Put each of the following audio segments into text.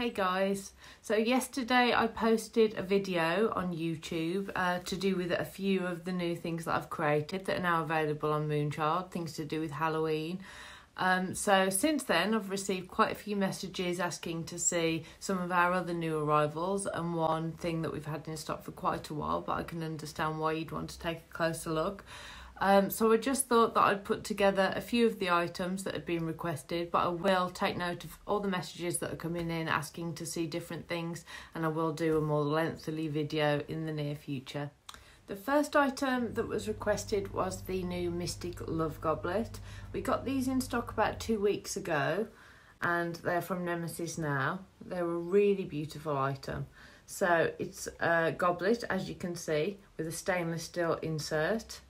Hey guys, so yesterday I posted a video on YouTube uh, to do with a few of the new things that I've created that are now available on Moonchild, things to do with Halloween. Um, so since then I've received quite a few messages asking to see some of our other new arrivals and one thing that we've had in stock for quite a while but I can understand why you'd want to take a closer look. Um, so I just thought that I'd put together a few of the items that had been requested, but I will take note of all the messages that are coming in asking to see different things, and I will do a more lengthy video in the near future. The first item that was requested was the new Mystic Love Goblet. We got these in stock about two weeks ago, and they're from Nemesis now. They're a really beautiful item. So it's a goblet, as you can see, with a stainless steel insert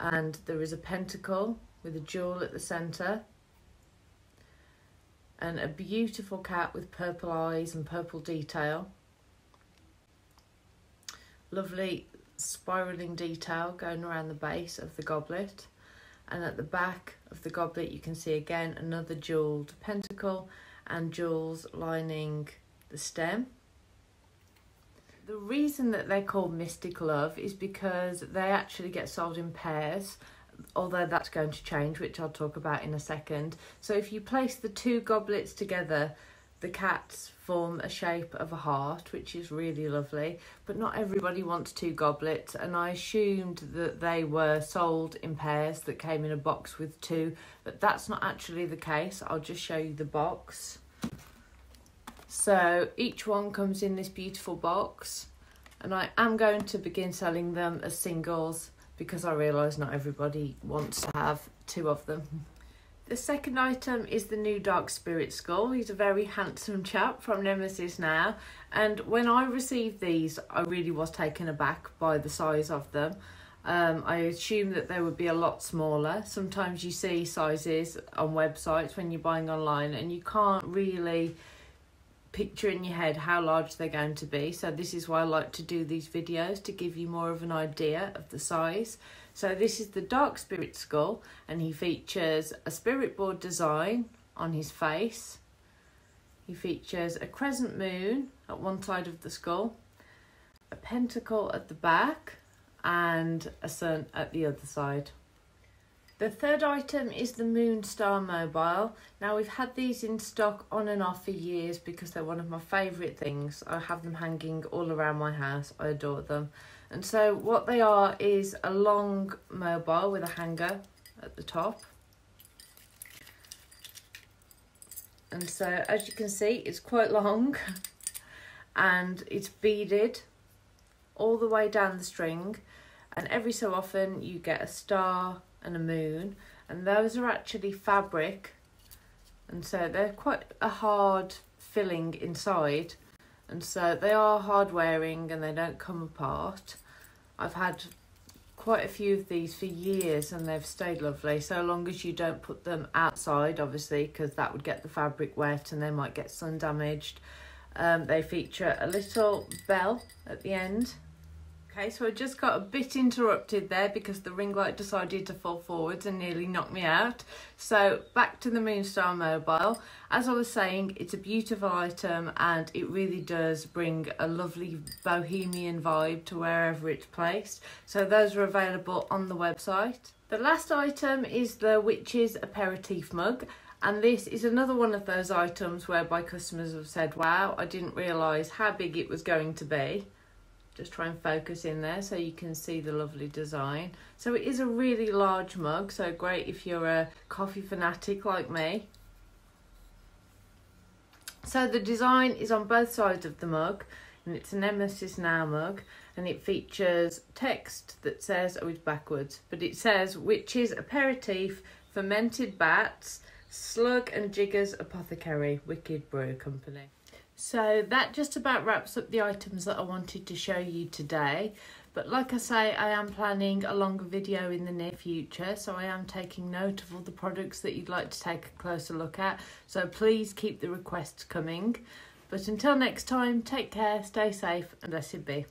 and there is a pentacle with a jewel at the centre and a beautiful cat with purple eyes and purple detail. Lovely spiralling detail going around the base of the goblet and at the back of the goblet you can see again another jewelled pentacle and jewels lining the stem. The reason that they're called Mystic Love is because they actually get sold in pairs, although that's going to change, which I'll talk about in a second. So if you place the two goblets together, the cats form a shape of a heart, which is really lovely. But not everybody wants two goblets, and I assumed that they were sold in pairs that came in a box with two, but that's not actually the case. I'll just show you the box. So each one comes in this beautiful box and I am going to begin selling them as singles because I realise not everybody wants to have two of them. The second item is the new Dark Spirit Skull. He's a very handsome chap from Nemesis now and when I received these I really was taken aback by the size of them. Um, I assume that they would be a lot smaller. Sometimes you see sizes on websites when you're buying online and you can't really picture in your head how large they're going to be. So this is why I like to do these videos to give you more of an idea of the size. So this is the Dark Spirit Skull and he features a spirit board design on his face. He features a crescent moon at one side of the skull, a pentacle at the back and a sun at the other side. The third item is the Moonstar Mobile. Now we've had these in stock on and off for years because they're one of my favourite things. I have them hanging all around my house. I adore them. And so what they are is a long mobile with a hanger at the top. And so as you can see, it's quite long and it's beaded all the way down the string. And every so often you get a star and a moon and those are actually fabric and so they're quite a hard filling inside and so they are hard wearing and they don't come apart. I've had quite a few of these for years and they've stayed lovely so long as you don't put them outside obviously because that would get the fabric wet and they might get sun damaged. Um, they feature a little bell at the end Okay, so I just got a bit interrupted there because the ring light decided to fall forwards and nearly knock me out. So back to the Moonstar Mobile. As I was saying, it's a beautiful item and it really does bring a lovely bohemian vibe to wherever it's placed. So those are available on the website. The last item is the Witch's Aperitif mug. And this is another one of those items whereby customers have said, wow, I didn't realise how big it was going to be just try and focus in there so you can see the lovely design. So it is a really large mug, so great if you're a coffee fanatic like me. So the design is on both sides of the mug and it's a Nemesis Now mug and it features text that says, oh it's backwards, but it says Witch's Aperitif, Fermented Bats, Slug and Jiggers Apothecary, Wicked Brew Company. So that just about wraps up the items that I wanted to show you today. But like I say, I am planning a longer video in the near future, so I am taking note of all the products that you'd like to take a closer look at. So please keep the requests coming. But until next time, take care, stay safe, and blessed be.